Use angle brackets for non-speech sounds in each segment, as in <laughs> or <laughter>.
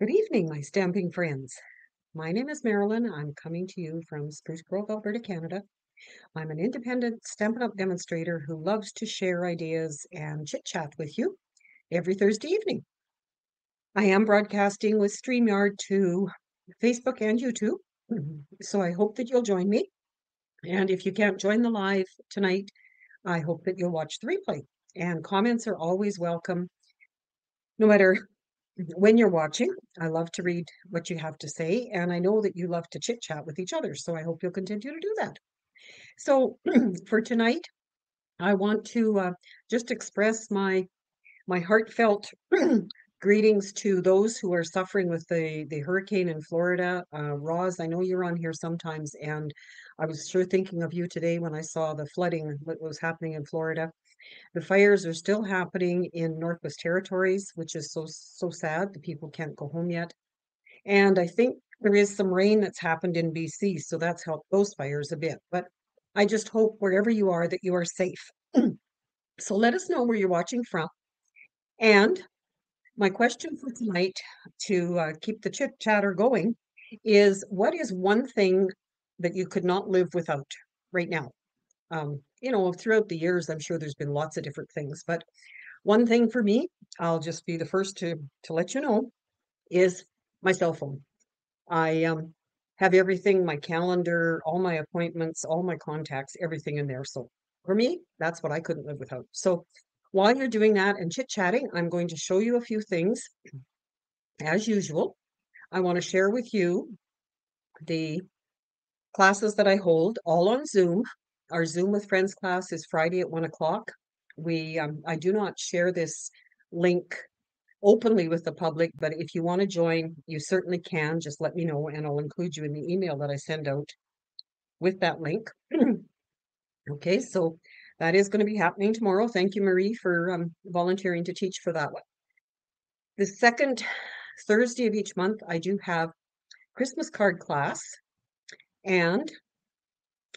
Good evening, my stamping friends. My name is Marilyn. I'm coming to you from Spruce Grove, Alberta, Canada. I'm an independent Stampin' Up! demonstrator who loves to share ideas and chit chat with you every Thursday evening. I am broadcasting with StreamYard to Facebook and YouTube, <clears throat> so I hope that you'll join me. And if you can't join the live tonight, I hope that you'll watch the replay. And comments are always welcome, no matter when you're watching. I love to read what you have to say, and I know that you love to chit chat with each other, so I hope you'll continue to do that. So <clears throat> for tonight, I want to uh, just express my my heartfelt <clears throat> greetings to those who are suffering with the the hurricane in Florida. Uh, Roz, I know you're on here sometimes, and I was sure thinking of you today when I saw the flooding that was happening in Florida. The fires are still happening in Northwest Territories, which is so, so sad. The people can't go home yet. And I think there is some rain that's happened in BC, so that's helped those fires a bit. But I just hope wherever you are that you are safe. <clears throat> so let us know where you're watching from. And my question for tonight to uh, keep the chit chatter going is what is one thing that you could not live without right now? Um, you know, throughout the years, I'm sure there's been lots of different things, but one thing for me, I'll just be the first to to let you know, is my cell phone. I um, have everything, my calendar, all my appointments, all my contacts, everything in there. So for me, that's what I couldn't live without. So while you're doing that and chit-chatting, I'm going to show you a few things. As usual, I want to share with you the classes that I hold all on Zoom our Zoom with Friends class is Friday at one o'clock. We, um, I do not share this link openly with the public, but if you want to join, you certainly can. Just let me know and I'll include you in the email that I send out with that link. <clears throat> okay, so that is going to be happening tomorrow. Thank you, Marie, for um, volunteering to teach for that one. The second Thursday of each month, I do have Christmas card class. And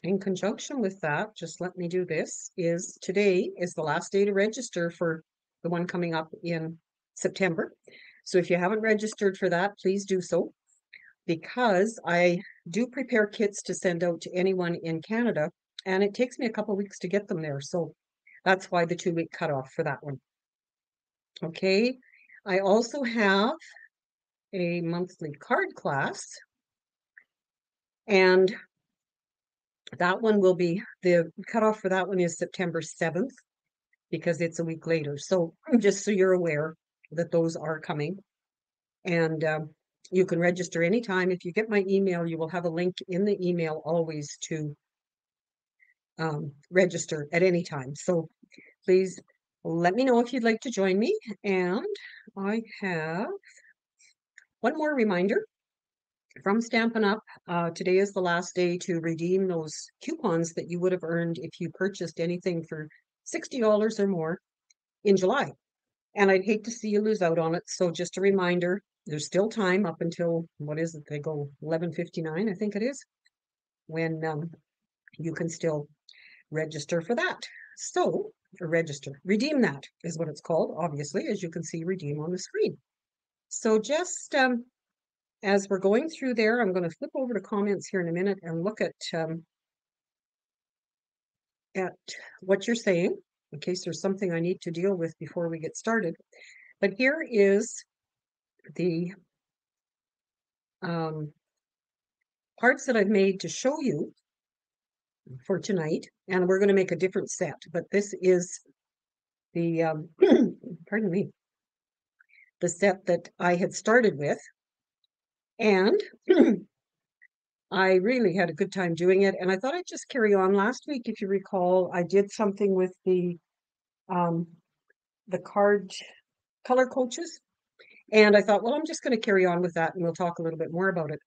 in conjunction with that, just let me do this, is today is the last day to register for the one coming up in September. So if you haven't registered for that, please do so. Because I do prepare kits to send out to anyone in Canada, and it takes me a couple weeks to get them there. So that's why the two week cutoff for that one. Okay, I also have a monthly card class. And that one will be, the cutoff for that one is September seventh, because it's a week later. So <clears throat> just so you're aware that those are coming. And um, you can register anytime. If you get my email, you will have a link in the email always to um, register at any time. So please let me know if you'd like to join me. And I have one more reminder from Stampin' Up. Uh, today is the last day to redeem those coupons that you would have earned if you purchased anything for $60 or more in July. And I'd hate to see you lose out on it. So just a reminder, there's still time up until, what is it? They go 11.59, I think it is, when um, you can still register for that. So, register, redeem that is what it's called, obviously, as you can see, redeem on the screen. So just um, as we're going through there, I'm going to flip over to comments here in a minute and look at um, at what you're saying in case there's something I need to deal with before we get started. But here is the um, parts that I've made to show you for tonight, and we're going to make a different set, but this is the, um, <clears throat> pardon me, the set that I had started with, and <clears throat> I really had a good time doing it. And I thought I'd just carry on. Last week, if you recall, I did something with the um, the card color coaches. And I thought, well, I'm just going to carry on with that and we'll talk a little bit more about it.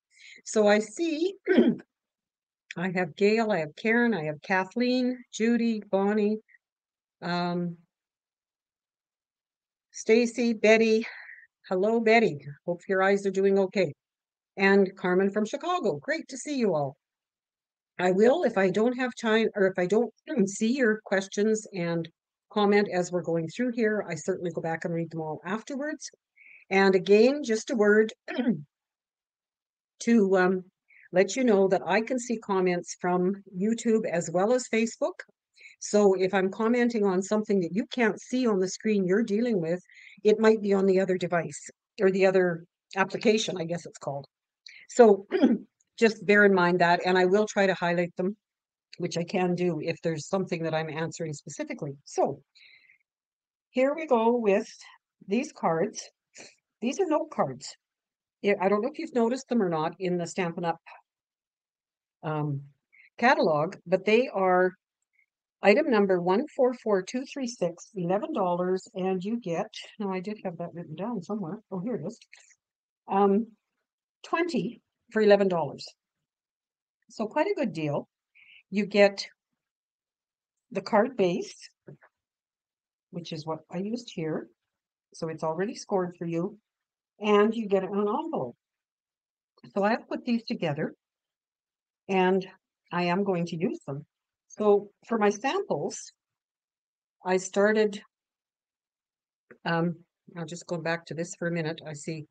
So I see <clears throat> I have Gail, I have Karen, I have Kathleen, Judy, Bonnie, um, Stacy, Betty. Hello, Betty. Hope your eyes are doing okay and Carmen from Chicago. Great to see you all. I will, if I don't have time, or if I don't see your questions and comment as we're going through here, I certainly go back and read them all afterwards. And again, just a word <clears throat> to um, let you know that I can see comments from YouTube as well as Facebook. So if I'm commenting on something that you can't see on the screen you're dealing with, it might be on the other device or the other application, I guess it's called. So <clears throat> just bear in mind that, and I will try to highlight them, which I can do if there's something that I'm answering specifically. So here we go with these cards. These are note cards. I don't know if you've noticed them or not in the Stampin' Up! um, catalog, but they are item number one four four two three six, eleven dollars, and you get, now I did have that written down somewhere. Oh, here it is. Um, twenty for eleven dollars. So quite a good deal. You get the card base, which is what I used here. So it's already scored for you. And you get an envelope. So I have put these together and I am going to use them. So for my samples, I started, um, I'll just go back to this for a minute. I see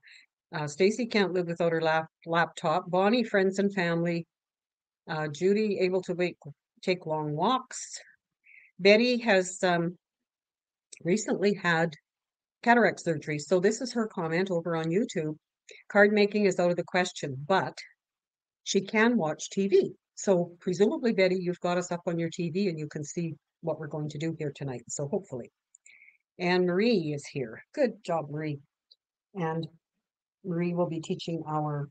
uh, Stacy can't live without her lap laptop. Bonnie, friends and family. Uh, Judy, able to take long walks. Betty has um, recently had cataract surgery. So this is her comment over on YouTube. Card making is out of the question, but she can watch TV. So presumably, Betty, you've got us up on your TV and you can see what we're going to do here tonight. So hopefully. And Marie is here. Good job, Marie. And Marie will be teaching our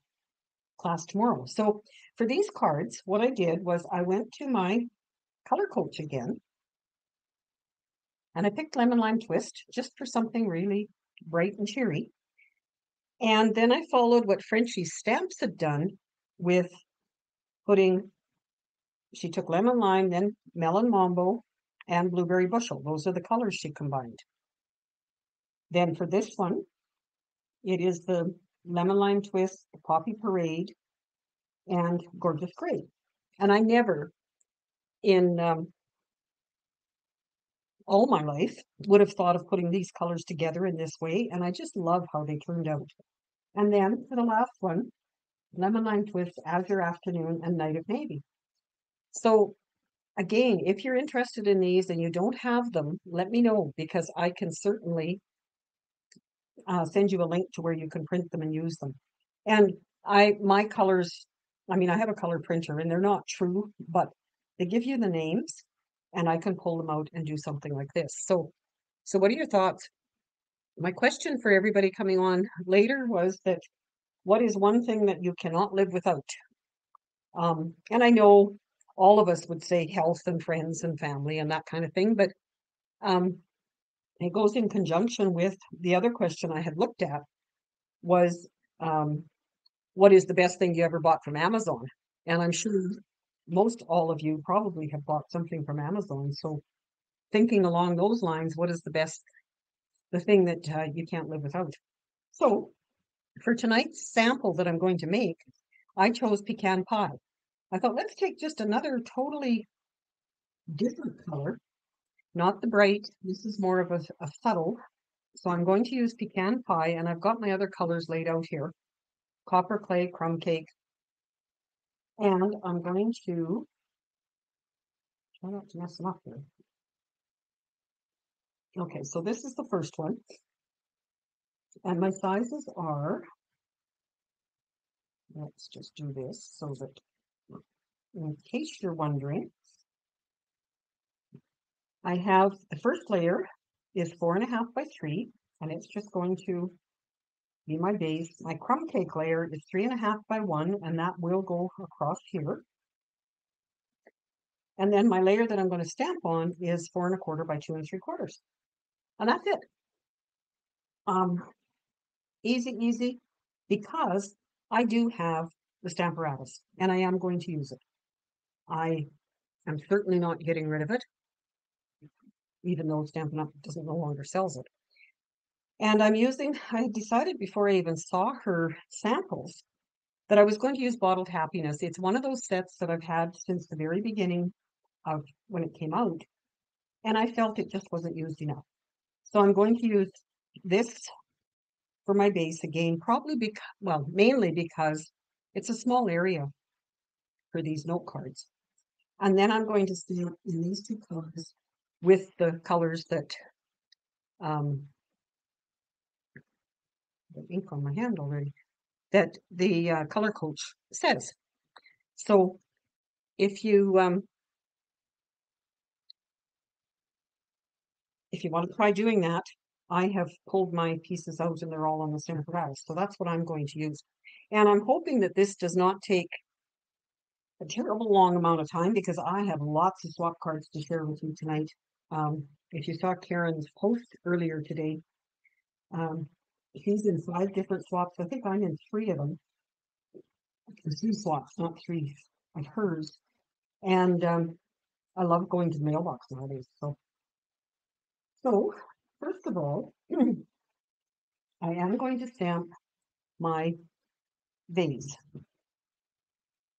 class tomorrow. So for these cards, what I did was I went to my color coach again. And I picked Lemon Lime Twist just for something really bright and cheery. And then I followed what Frenchy Stamps had done with putting, she took lemon lime, then melon mambo, and blueberry bushel. Those are the colors she combined. Then for this one, it is the lemon lime twist, the poppy parade, and gorgeous gray. And I never, in um, all my life, would have thought of putting these colors together in this way. And I just love how they turned out. And then for the last one, lemon lime twist, azure afternoon, and night of navy. So again, if you're interested in these and you don't have them, let me know because I can certainly uh, send you a link to where you can print them and use them. And I, my colors, I mean, I have a color printer and they're not true, but they give you the names and I can pull them out and do something like this. So, so what are your thoughts? My question for everybody coming on later was that what is one thing that you cannot live without? Um, and I know all of us would say health and friends and family and that kind of thing, but um, it goes in conjunction with the other question I had looked at was um, what is the best thing you ever bought from Amazon? And I'm sure most all of you probably have bought something from Amazon. So thinking along those lines, what is the best, the thing that uh, you can't live without? So for tonight's sample that I'm going to make, I chose pecan pie. I thought, let's take just another totally different color, not the bright. This is more of a, a subtle. So I'm going to use pecan pie, and I've got my other colors laid out here. Copper clay, crumb cake. And I'm going to try not to mess them up here. Okay, so this is the first one. And my sizes are, let's just do this so that in case you're wondering, I have the first layer is four and a half by three, and it's just going to be my base. My crumb cake layer is three and a half by one, and that will go across here. And then my layer that I'm going to stamp on is four and a quarter by two and three quarters. And that's it. Um, easy, easy, because I do have the Stamparatus and I am going to use it. I am certainly not getting rid of it, even though Stampin' Up! doesn't no longer sells it. And I'm using, <laughs> I decided before I even saw her samples that I was going to use Bottled Happiness. It's one of those sets that I've had since the very beginning of when it came out. And I felt it just wasn't used enough. So I'm going to use this for my base again, probably because, well, mainly because it's a small area for these note cards. And then I'm going to stamp in these two colors with the colors that um, the ink on my hand already, that the uh, color coach says. So if you um, if you want to try doing that, I have pulled my pieces out and they're all on the same apparatus. So that's what I'm going to use. And I'm hoping that this does not take a terrible long amount of time because I have lots of swap cards to share with you tonight. Um, if you saw Karen's post earlier today, um, she's in five different swaps. I think I'm in three of them. Three swaps, not three of hers. And um, I love going to the mailbox nowadays. So, so first of all, <clears throat> I am going to stamp my vase.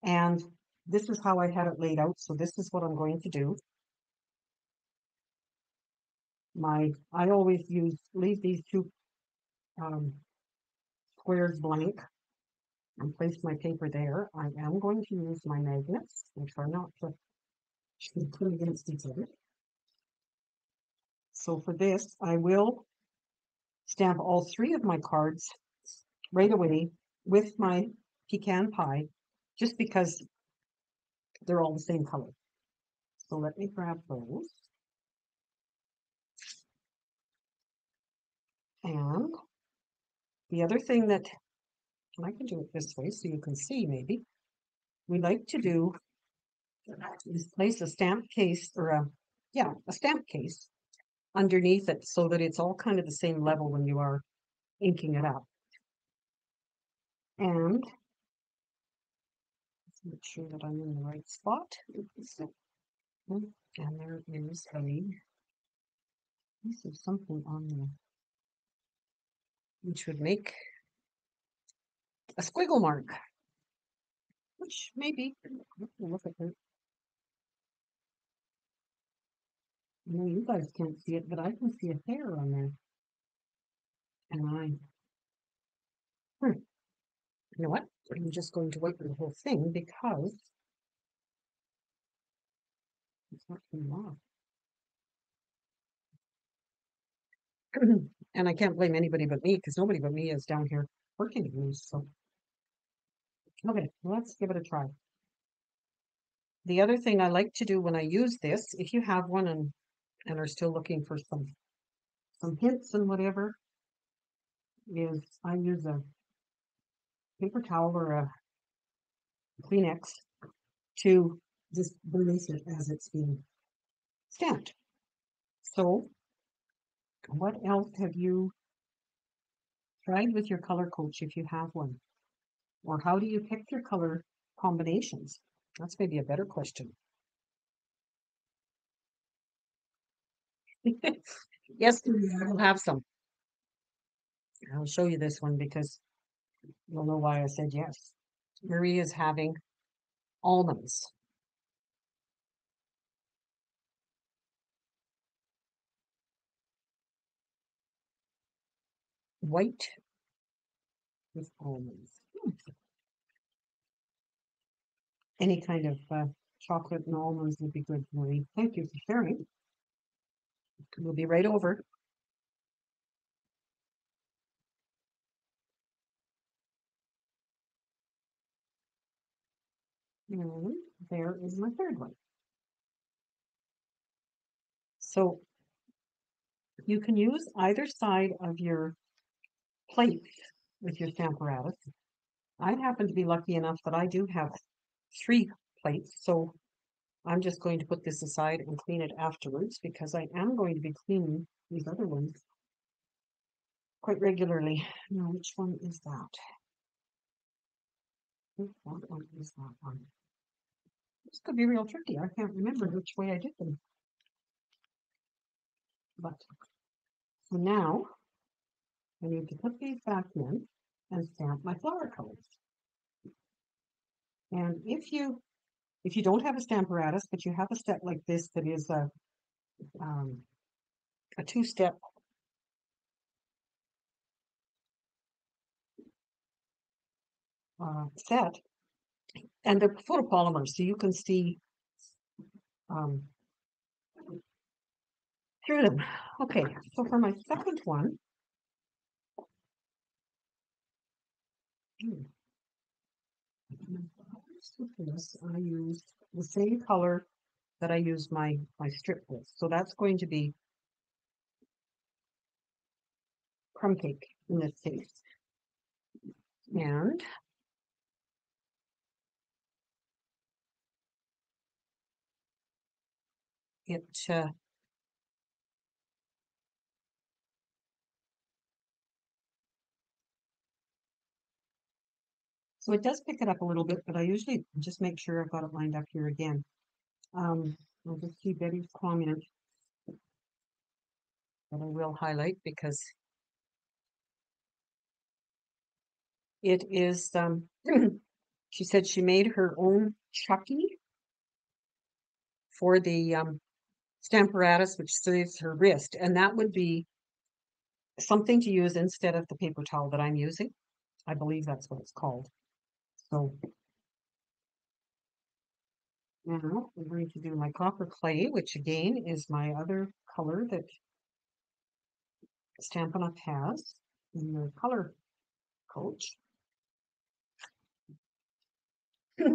And this is how I had it laid out. So this is what I'm going to do. My, I always use, leave these two um, squares blank and place my paper there. I am going to use my magnets and try not to put against each other. So for this, I will stamp all three of my cards right away with my pecan pie, just because they're all the same color. So let me grab those. And the other thing that, I can do it this way so you can see maybe, we like to do is place a stamp case or a, yeah, a stamp case underneath it so that it's all kind of the same level when you are inking it up. And let's make sure that I'm in the right spot. And there is a piece of something on there which would make a squiggle mark, which maybe, look at. I know you guys can't see it, but I can see a hair on there. And I, hmm. you know what? I'm just going to wipe the whole thing because it's not coming off. <clears throat> and I can't blame anybody but me because nobody but me is down here working with me. So, okay, let's give it a try. The other thing I like to do when I use this, if you have one and and are still looking for some some hints and whatever, is I use a paper towel or a Kleenex to just release it as it's being stamped. So what else have you tried with your color coach if you have one? Or how do you pick your color combinations? That's maybe a better question. <laughs> yes, I will have some. I'll show you this one because you'll know why I said yes. Marie is having almonds. White with almonds. Hmm. Any kind of uh, chocolate and almonds would be good, Marie. Thank you for sharing. We'll be right over. And there is my third one. So you can use either side of your plate with your Stamparatus. I happen to be lucky enough that I do have three plates, so I'm just going to put this aside and clean it afterwards because I am going to be cleaning these other ones quite regularly. Now, which one is that? Which one is that one? This could be real tricky. I can't remember which way I did them. But so now I need to put these back in and stamp my flower colors. And if you if you don't have a Stamparatus, but you have a step like this that is a um, a two-step uh, set. And they're photopolymers, so you can see um, through them. Okay, so for my second one. hmm, for this, I used the same color that I used my, my strip with. So that's going to be crumb cake in this case. And it, uh, so it does pick it up a little bit, but I usually just make sure I've got it lined up here again. Um, I'll just see Betty's comment that I will highlight because it is, um, <clears throat> she said she made her own Chucky for the, um, Stamparatus, which saves her wrist, and that would be something to use instead of the paper towel that I'm using. I believe that's what it's called. So now I'm going to do my copper clay, which again is my other color that Stampin' Up! has in their color coach. <clears throat>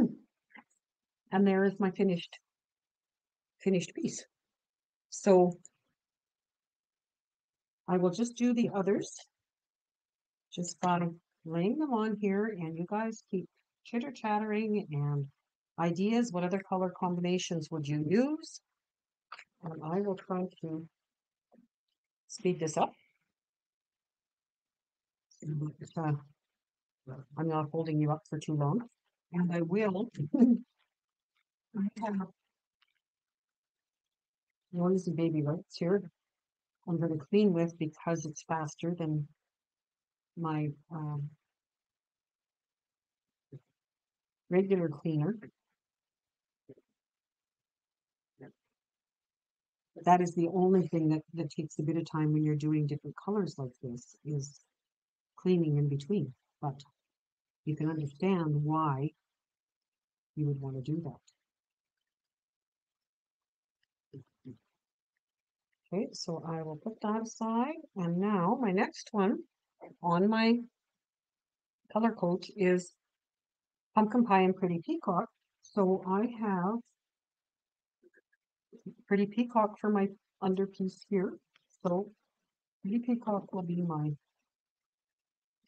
And there is my finished finished piece. So I will just do the others just by laying them on here and you guys keep chitter chattering and ideas. What other color combinations would you use? And I will try to speed this up. uh, I'm not holding you up for too long. And I will. <laughs> I have noisy baby wipes here. I'm gonna clean with because it's faster than my um regular cleaner. That is the only thing that that takes a bit of time when you're doing different colors like this is cleaning in between, but you can understand why you would want to do that. Okay, so I will put that aside, and now my next one on my color coach is pumpkin pie and pretty peacock. So I have pretty peacock for my underpiece here. So pretty peacock will be my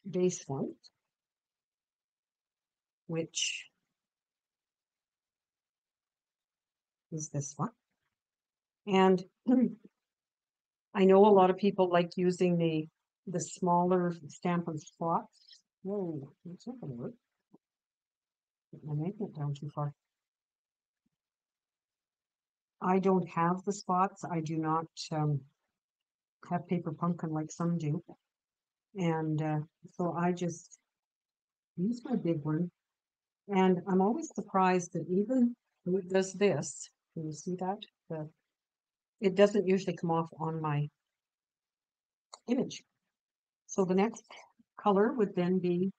base one, which is this one. And <clears throat> I know a lot of people like using the the smaller Stampin' Spots. Whoa, that's not gonna work. Magnet down too far. I don't have the spots. I do not um, have paper pumpkin like some do. And uh, so I just use my big one. And I'm always surprised that even it does this, can you see that? The, it doesn't usually come off on my image. So the next color would then be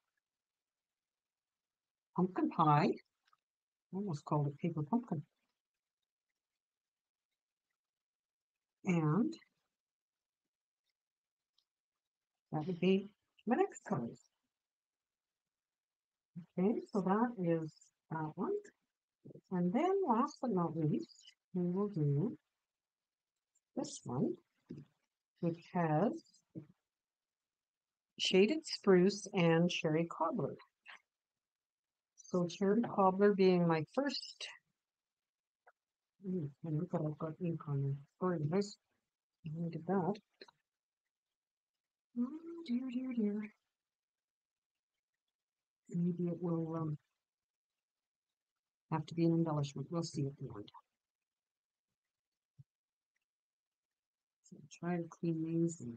pumpkin pie. Almost called it paper pumpkin. And that would be my next colors. Okay, so that is that one. And then last but not least, we will do this one, which has shaded spruce and cherry cobbler. So cherry cobbler being my first. I've got ink on there. Sorry, guys. I that. Oh dear, dear, dear. Maybe it will um, have to be an embellishment. We'll see at the end. So try to clean these and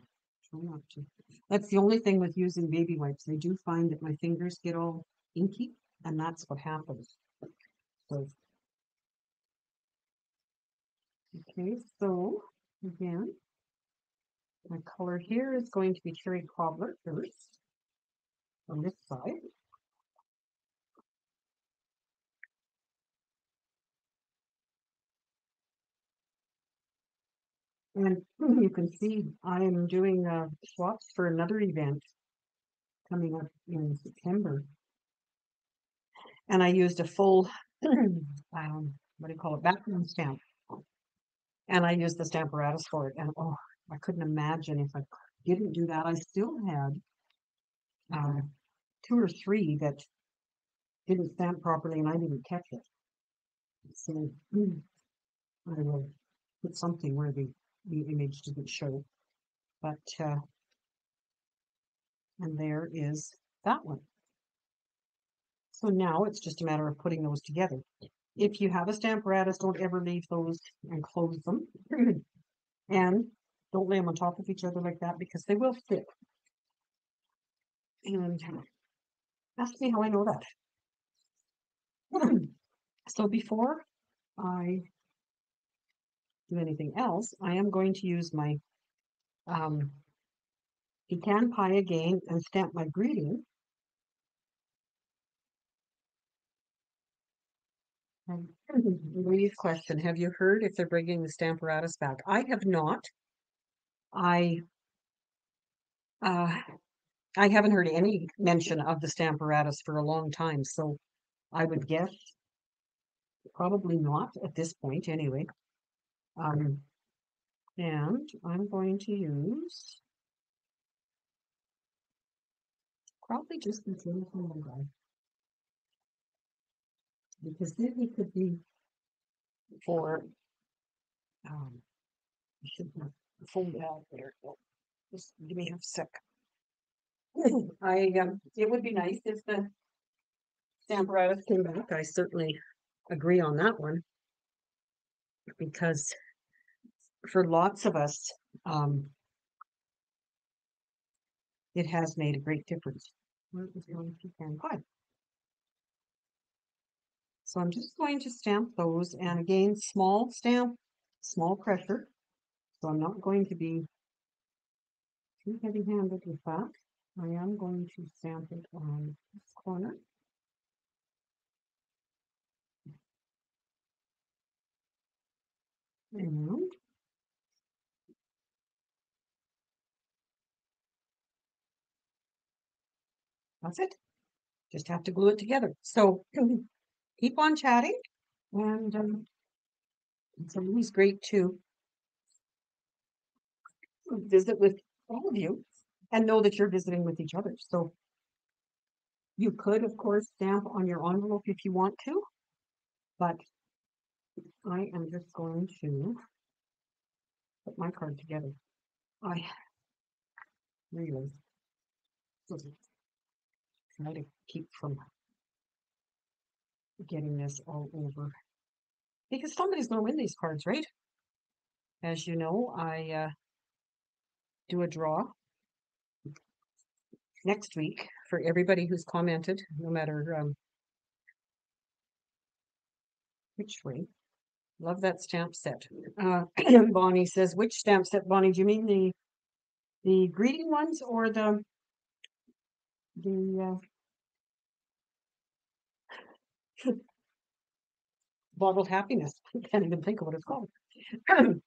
try not to. That's the only thing with using baby wipes. I do find that my fingers get all inky, and that's what happens. So, okay, so again, my color here is going to be cherry cobbler first on this side. And <clears throat> you can see I am doing uh, swaps for another event coming up in September. And I used a full, <clears throat> um, what do you call it, background stamp. And I used the Stamparatus for it. And oh, I couldn't imagine if I didn't do that. I still had uh, two or three that didn't stamp properly and I didn't catch it. So I will put something where the, the image didn't show. But, uh, and there is that one. So now it's just a matter of putting those together. If you have a Stamparatus, don't ever leave those and close them. <clears throat> and don't lay them on top of each other like that because they will stick. And ask me how I know that. <clears throat> so before I do anything else, I am going to use my um, pecan pie again and stamp my greeting. Louise question, have you heard if they're bringing the Stamparatus back? I have not. I uh, I haven't heard any mention of the Stamparatus for a long time, so I would guess probably not at this point anyway. Um, and I'm going to use probably just the same guy. Because then he could be for um I should have fold out there. Oh, Just give me a sec. I um it would be nice if the Stamparatus came back. I certainly agree on that one. Because for lots of us, um, it has made a great difference. Where is my pecan pie? So I'm just going to stamp those and again, small stamp, small pressure. So I'm not going to be too heavy handed with that. I am going to stamp it on this corner. And that's it. Just have to glue it together. So <clears throat> keep on chatting and um, it's always great to visit with all of you and know that you're visiting with each other. So you could, of course, stamp on your envelope if you want to, but I am just going to put my card together. I really try to keep from getting this all over because somebody's going to win these cards, right? As you know, I uh, do a draw next week for everybody who's commented, no matter um, which way. Love that stamp set. Uh, <clears throat> Bonnie says, which stamp set, Bonnie? Do you mean the the greeting ones or the the uh, bottled happiness? <laughs> I can't even think of what it's called. <clears throat>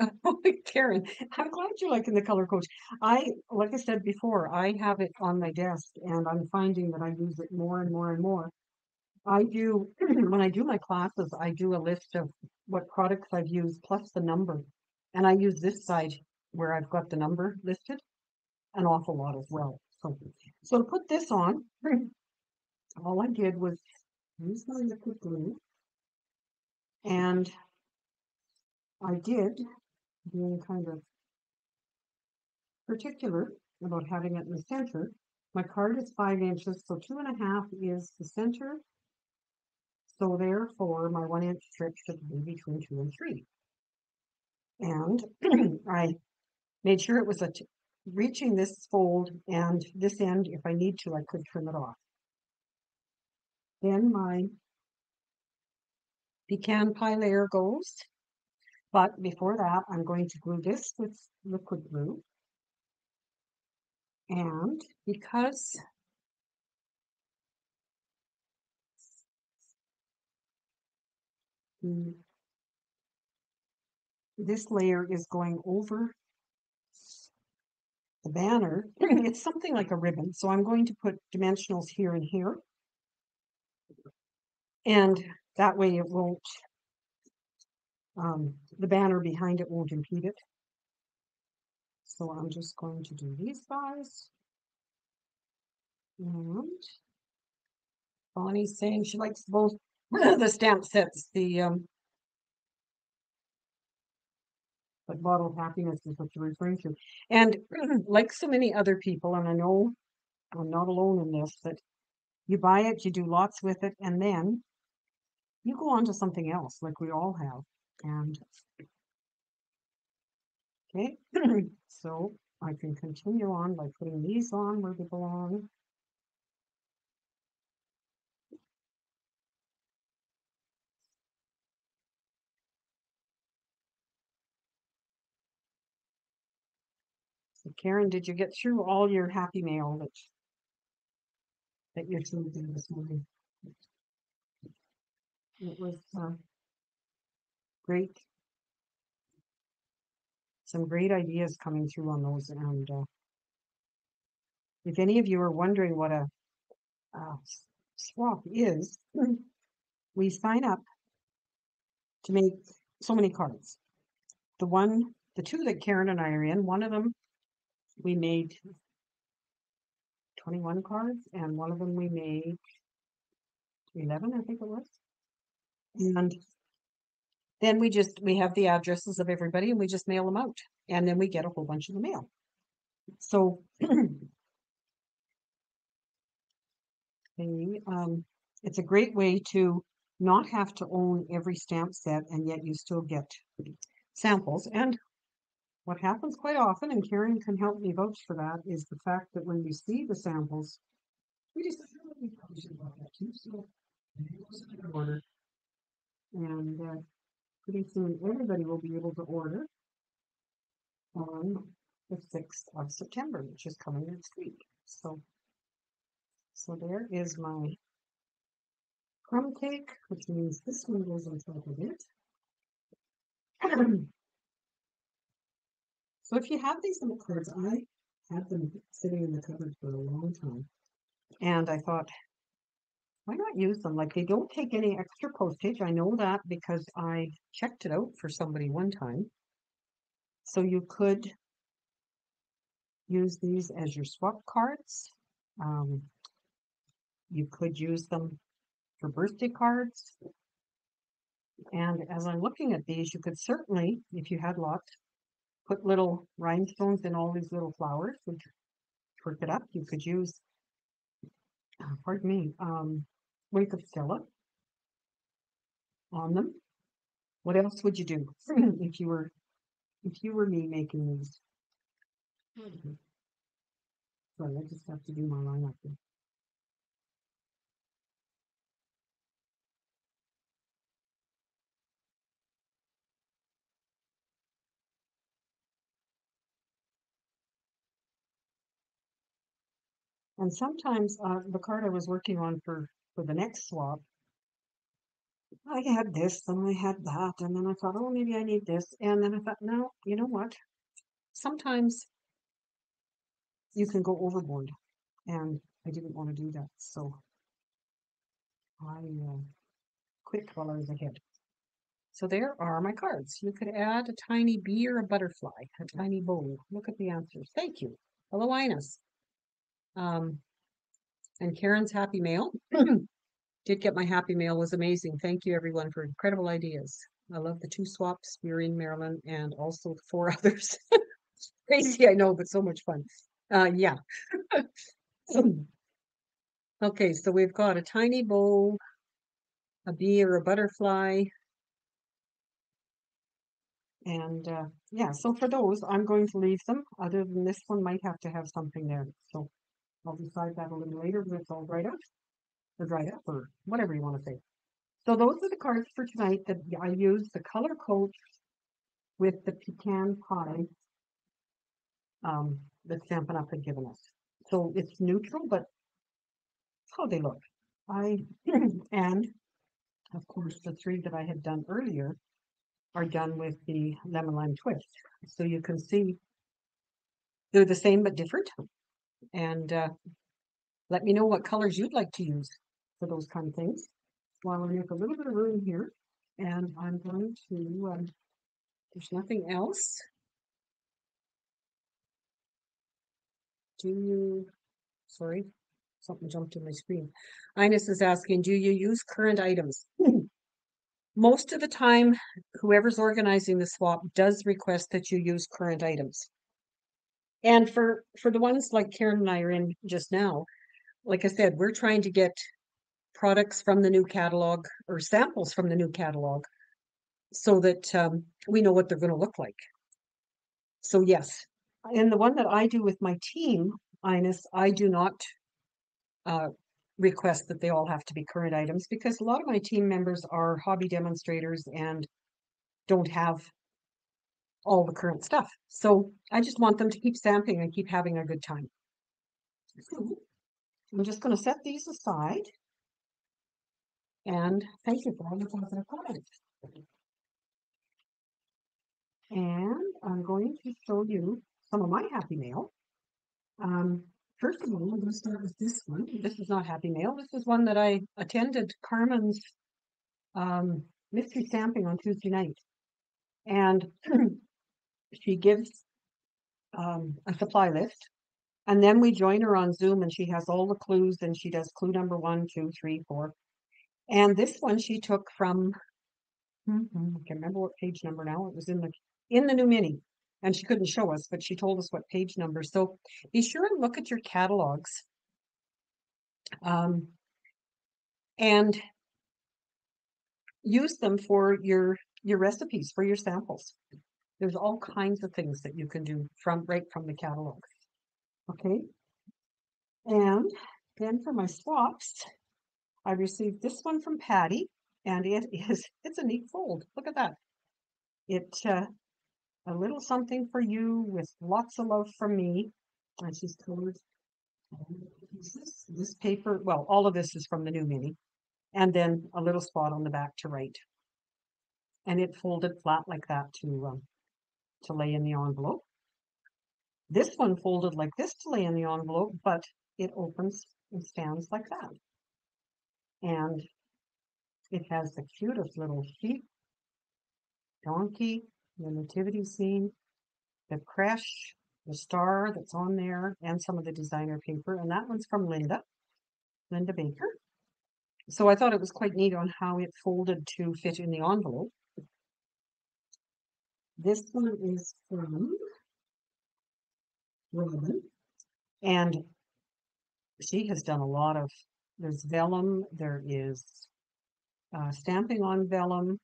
<laughs> Karen, I'm glad you're liking the color coach. I, like I said before, I have it on my desk and I'm finding that I use it more and more and more. I do, <clears throat> when I do my classes, I do a list of what products I've used plus the number. And I use this side where I've got the number listed an awful lot as well. So, so to put this on, <clears throat> all I did was use my liquid glue and I did being kind of particular about having it in the center. My card is five inches, so two and a half is the center. So therefore, my one inch strip should be between two and three. And <clears throat> I made sure it was a reaching this fold and this end, if I need to, I could trim it off. Then my pecan pie layer goes. But before that, I'm going to glue this with liquid glue. And because the this layer is going over the banner. <clears throat> It's something like a ribbon, so I'm going to put dimensionals here and here. And that way it won't, um, the banner behind it won't impede it. So I'm just going to do these guys. And Bonnie's saying she likes both <clears throat> the stamp sets, the um but bottle of happiness is what you're referring to. And <clears throat> like so many other people, and I know I'm not alone in this, that you buy it, you do lots with it, and then you go on to something else, like we all have. And okay, <clears throat> so I can continue on by putting these on where they belong. Karen, did you get through all your happy mail that that you're sending this morning? It was uh, great. Some great ideas coming through on those and uh, if any of you are wondering what a, a swap is, <clears throat> we sign up to make so many cards. The one, the two that Karen and I are in, one of them we made 21 cards and one of them we made 11, I think it was. And then we just, we have the addresses of everybody and we just mail them out. And then we get a whole bunch of the mail. So <clears throat> Okay, um, it's a great way to not have to own every stamp set and yet you still get samples. And what happens quite often, and Karen can help me vouch for that, is the fact that when we see the samples, we just order. And uh, pretty soon everybody will be able to order on the 6th of September, which is coming next week. So so there is my crumb cake, which means this one goes on top of it. <clears throat> so if you have these little cards, I had them sitting in the cupboard for a long time. And I thought, why not use them? Like they don't take any extra postage. I know that because I checked it out for somebody one time. So you could use these as your swap cards. Um, you could use them for birthday cards. And as I'm looking at these, you could certainly, if you had lots, put little rhinestones in all these little flowers, which work it up. You could use, uh, pardon me, um, Wink of Stella on them. What else would you do <clears throat> if you were, if you were me making these? Sorry, I just have to do my line up here. And sometimes uh, the card I was working on for, for the next swap, I had this and I had that. And then I thought, oh, maybe I need this. And then I thought, no, you know what? Sometimes you can go overboard. And I didn't want to do that. So I uh, quit while I was ahead. So there are my cards. You could add a tiny bee or a butterfly, a tiny bow. Look at the answers. Thank you. Hello, Ines. Um, and Karen's happy mail. <clears throat> Did get my happy mail was amazing. Thank you everyone for incredible ideas. I love the two swaps. We are in Marilyn and also four <laughs> others. Crazy, I know, but so much fun. Uh, yeah. <clears throat> okay, so we've got a tiny bowl, a bee or a butterfly. And uh, yeah, so for those, I'm going to leave them. Other than this one might have to have something there. So I'll decide that a little later it's all dried up, or dried up, or whatever you want to say. So those are the cards for tonight that I used the color coach with the pecan pie um, that Stampin' Up! had given us. So it's neutral, but how they look. I <clears throat> and of course the three that I had done earlier are done with the lemon lime twist. So you can see they're the same but different. And uh, let me know what colors you'd like to use for those kind of things. While I make a little bit of room here, and I'm going to, um, there's nothing else. Do you, sorry, something jumped in my screen. Ines is asking, do you use current items? <clears throat> Most of the time, whoever's organizing the swap does request that you use current items. And for, for the ones like Karen and I are in just now, like I said, we're trying to get products from the new catalog or samples from the new catalog so that um, we know what they're going to look like. So yes, and the one that I do with my team, Ines, I do not uh, request that they all have to be current items because a lot of my team members are hobby demonstrators and don't have all the current stuff. So I just want them to keep stamping and keep having a good time. So I'm just going to set these aside. And thank you for all the positive comments. And I'm going to show you some of my happy mail. Um, first of all, I'm going to start with this one. This is not happy mail. This is one that I attended Carmen's um, mystery stamping on Tuesday night. And <clears throat> she gives um, a supply list. And then we join her on Zoom and she has all the clues and she does clue number one, two, three, four. And this one she took from, hmm, hmm, I can't remember what page number now. It was in the in the new mini. And she couldn't show us, but she told us what page number. So be sure and look at your catalogs. Um, and use them for your your recipes, for your samples. There's all kinds of things that you can do from right from the catalog. Okay. And then for my swaps, I received this one from Patty, and it <laughs> is it's a neat fold. Look at that. It uh, a little something for you with lots of love from me. And she's colored this, this paper. Well, all of this is from the new mini, and then a little spot on the back to write. And it folded flat like that to um, to lay in the envelope. This one folded like this to lay in the envelope, but it opens and stands like that. And it has the cutest little sheep, donkey, the nativity scene, the creche, the star that's on there, and some of the designer paper. And that one's from Linda, Linda Baker. So I thought it was quite neat on how it folded to fit in the envelope. This one is from Robin, and she has done a lot of, there's vellum, there is uh, stamping on vellum,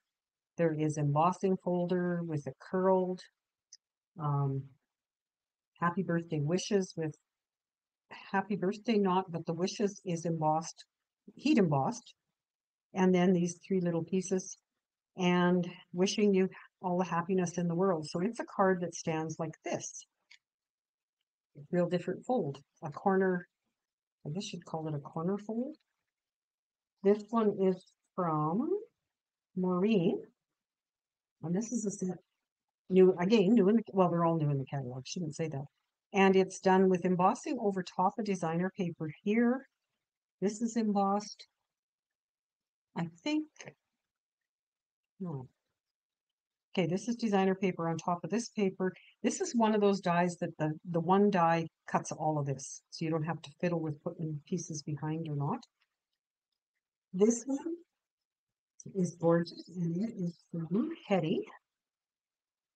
there is embossing folder with a curled um, happy birthday wishes with happy birthday knot, but the wishes is embossed, heat embossed. And then these three little pieces and wishing you all the happiness in the world. So it's a card that stands like this. Real different fold. A corner, I guess you'd call it a corner fold. This one is from Maureen. And this is a set new, again, new in the, well, they're all new in the catalog. Shouldn't say that. And it's done with embossing over top of designer paper here. This is embossed. I think, no, Okay, this is designer paper on top of this paper. This is one of those dies that the, the one die cuts all of this. So you don't have to fiddle with putting pieces behind or not. This one is gorgeous and it is from Hetty.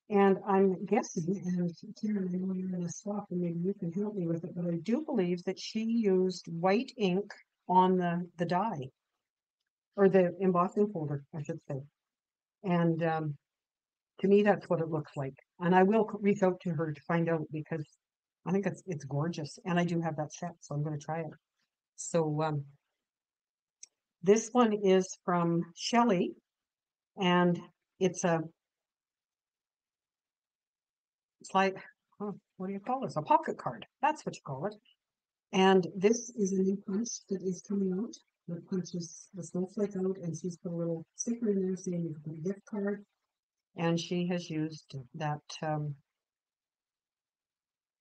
And I'm guessing, and Karen, I know you're in a swap and maybe you can help me with it, but I do believe that she used white ink on the, the die or the embossing folder, I should say. And um, to me, that's what it looks like. And I will reach out to her to find out because I think it's it's gorgeous. And I do have that set, so I'm going to try it. So um, this one is from Shelly, and it's a it's like what do you call this? A pocket card. That's what you call it. And this is a new punch that is coming out. That punches the snowflake out, and she's put a little sticker in there saying you can put a gift card and she has used that um,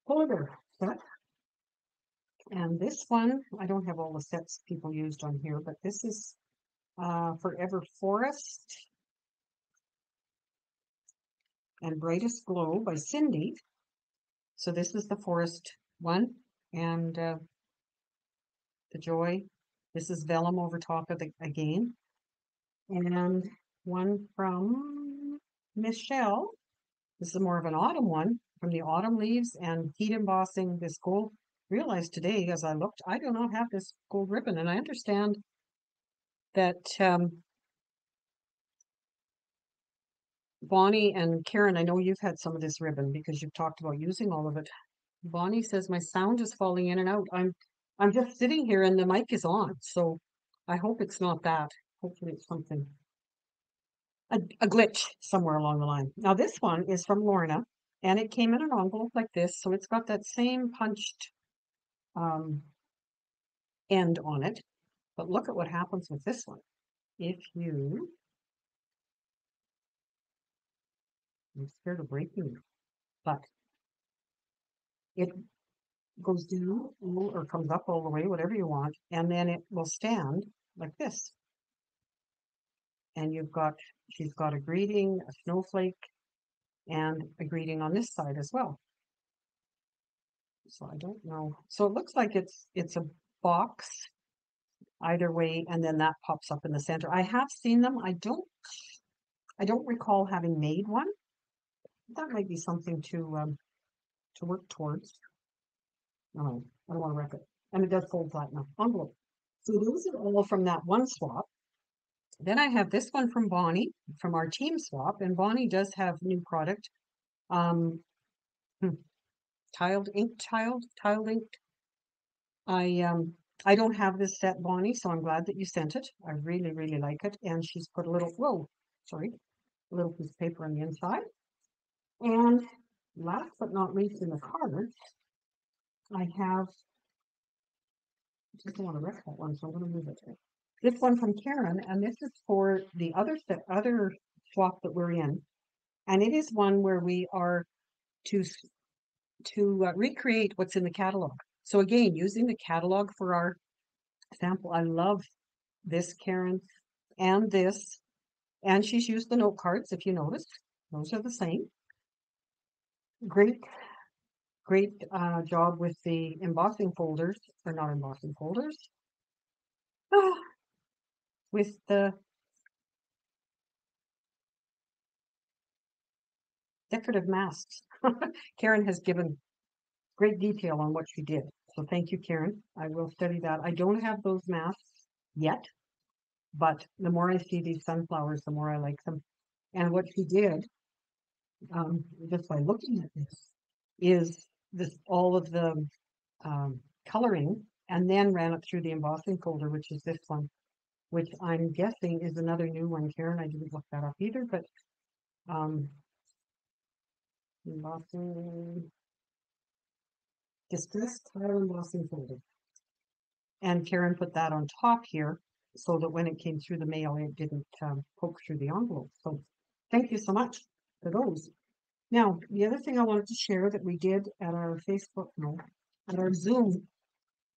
polar set. And this one, I don't have all the sets people used on here, but this is uh, Forever Forest and Brightest Glow by Cindy. So this is the forest one and uh, the joy. This is vellum over top of it again. And one from Michelle. This is more of an autumn one from the autumn leaves and heat embossing this gold. Realized today as I looked, I do not have this gold ribbon and I understand that um, Bonnie and Karen, I know you've had some of this ribbon because you've talked about using all of it. Bonnie says my sound is falling in and out. I'm I'm just sitting here and the mic is on, so I hope it's not that. Hopefully it's something a, a glitch somewhere along the line. Now this one is from Lorna and it came in an envelope like this, so it's got that same punched um, end on it. But look at what happens with this one. If you I'm scared of breaking it, but it goes down or comes up all the way, whatever you want, and then it will stand like this. And you've got, she's got a greeting, a snowflake, and a greeting on this side as well. So I don't know. So it looks like it's it's a box either way, and then that pops up in the center. I have seen them. I don't I don't recall having made one that might be something to um, to work towards. No, I don't want to wreck it. And it does fold flat now. Envelope. So those are all from that one swap. Then I have this one from Bonnie from our team swap, and Bonnie does have new product. Um, hmm, tiled ink, child, tiled ink. I um I don't have this set, Bonnie, so I'm glad that you sent it. I really, really like it. And she's put a little, whoa, sorry, a little piece of paper on the inside. And last but not least in the cards, I have, I just don't want to wreck that one, so I'm going to move it. This one from Karen, and this is for the other set, other swap that we're in. And it is one where we are to to uh, recreate what's in the catalog. So again, using the catalog for our sample, I love this Karen and this, and she's used the note cards, if you notice, those are the same great, great uh, job with the embossing folders, or not embossing folders, ah, with the decorative masks. <laughs> Karen has given great detail on what she did. So thank you, Karen. I will study that. I don't have those masks yet, but the more I see these sunflowers, the more I like them. And what she did um, just by looking at this, is this all of the um, coloring and then ran it through the embossing folder, which is this one, which I'm guessing is another new one, Karen. I didn't look that up either, but um, embossing, distress tile embossing folder. And Karen put that on top here so that when it came through the mail, it didn't um, poke through the envelope. So thank you so much for those. Now, the other thing I wanted to share that we did at our Facebook, no, at our Zoom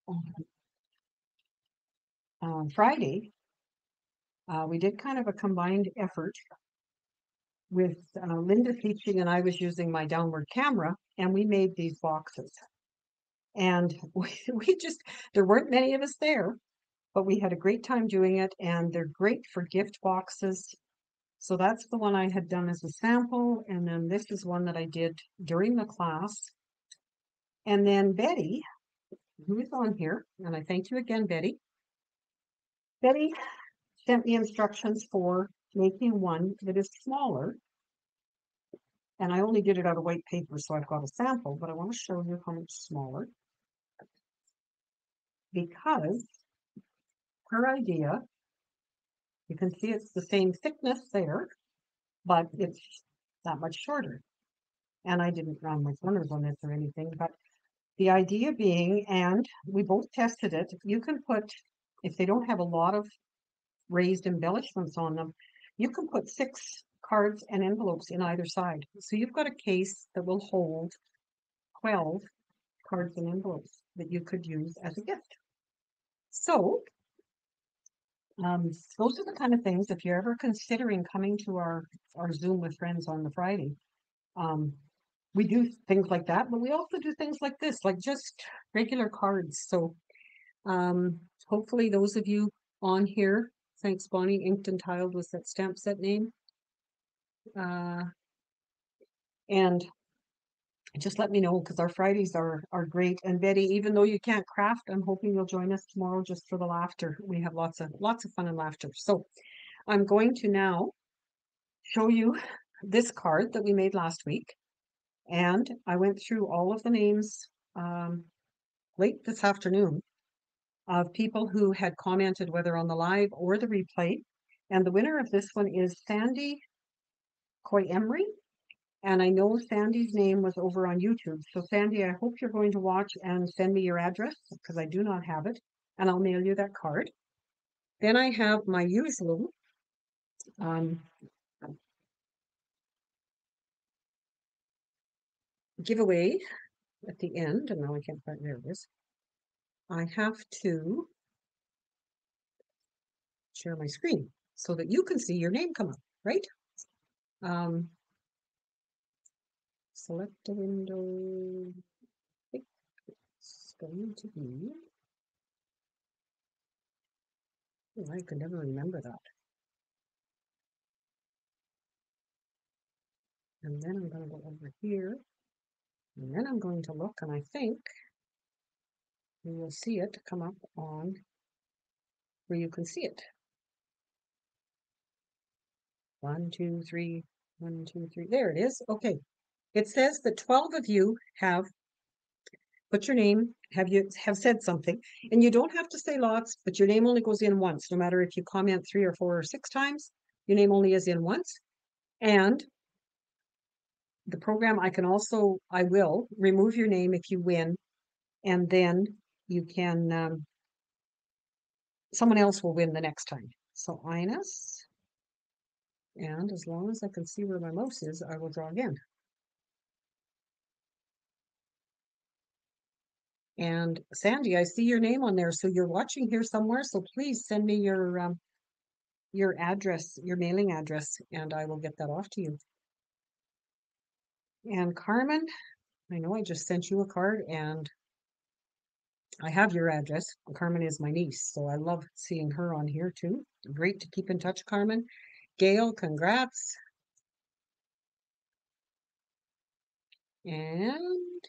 on uh, Friday, uh, we did kind of a combined effort with uh, Linda teaching and I was using my downward camera and we made these boxes. And <laughs> we, we just, there weren't many of us there, but we had a great time doing it and they're great for gift boxes so that's the one I had done as a sample, and then this is one that I did during the class. And then Betty, who is on here, and I thank you again, Betty. Betty sent me instructions for making one that is smaller. And I only did it out of white paper, so I've got a sample, but I want to show you how much smaller. Because her idea you can see it's the same thickness there, but it's that much shorter. And I didn't run my corners on this or anything, but the idea being, and we both tested it, you can put, if they don't have a lot of raised embellishments on them, you can put six cards and envelopes in either side. So you've got a case that will hold 12 cards and envelopes that you could use as a gift. So um, those are the kind of things, if you're ever considering coming to our, our Zoom with friends on the Friday, um, we do things like that, but we also do things like this, like just regular cards. So um, hopefully those of you on here, thanks Bonnie, inked and tiled was that stamp set name. Uh, and just let me know because our Fridays are are great. And Betty, even though you can't craft, I'm hoping you'll join us tomorrow just for the laughter. We have lots of lots of fun and laughter. So I'm going to now show you this card that we made last week. And I went through all of the names um, late this afternoon of people who had commented whether on the live or the replay. And the winner of this one is Sandy Coy Emery. And I know Sandy's name was over on YouTube. So Sandy, I hope you're going to watch and send me your address because I do not have it. And I'll mail you that card. Then I have my usual um, giveaway at the end. And now I can't find, there it is. I have to share my screen so that you can see your name come up, right? Um, select a window. It's going to be. Oh, I can never remember that. And then I'm going to go over here. And then I'm going to look, and I think you will see it come up on where you can see it. One, two, three, one, two, three. There it is. Okay. It says that 12 of you have put your name, have you have said something, and you don't have to say lots, but your name only goes in once, no matter if you comment three or four or six times, your name only is in once. And the program, I can also, I will remove your name if you win, and then you can, um, someone else will win the next time. So Ines, and as long as I can see where my mouse is, I will draw again. And Sandy, I see your name on there, so you're watching here somewhere, so please send me your, um, your address, your mailing address, and I will get that off to you. And Carmen, I know I just sent you a card and I have your address. Carmen is my niece, so I love seeing her on here too. Great to keep in touch, Carmen. Gail, congrats. And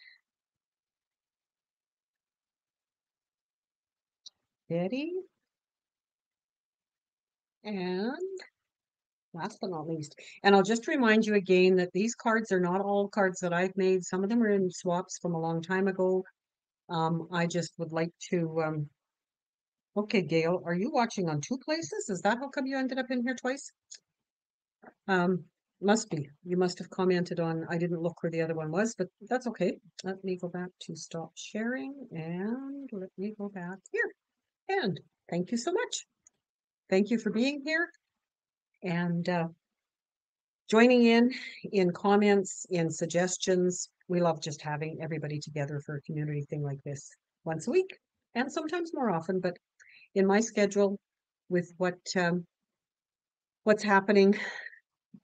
Betty. And last but not least, and I'll just remind you again that these cards are not all cards that I've made. Some of them are in swaps from a long time ago. Um, I just would like to, um, okay, Gail, are you watching on two places? Is that how come you ended up in here twice? Um, must be. You must have commented on, I didn't look where the other one was, but that's okay. Let me go back to stop sharing and let me go back here. And thank you so much. Thank you for being here and uh, joining in in comments, in suggestions. We love just having everybody together for a community thing like this once a week and sometimes more often, but in my schedule with what um, what's happening,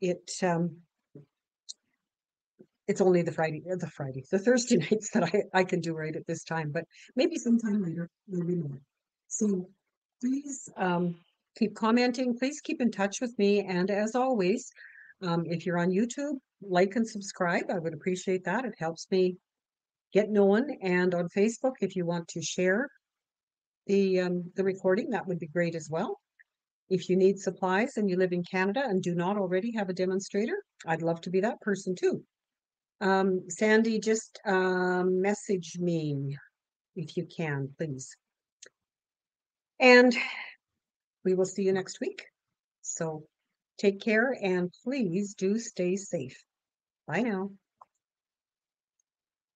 it um, it's only the Friday, the Friday, the Thursday <laughs> nights that I, I can do right at this time, but maybe sometime later there'll be more. So please um, keep commenting. Please keep in touch with me. And as always, um, if you're on YouTube, like and subscribe. I would appreciate that. It helps me get known. And on Facebook, if you want to share the um, the recording, that would be great as well. If you need supplies and you live in Canada and do not already have a demonstrator, I'd love to be that person too. Um, Sandy, just um, message me if you can, please. And we will see you next week. So take care and please do stay safe. Bye now.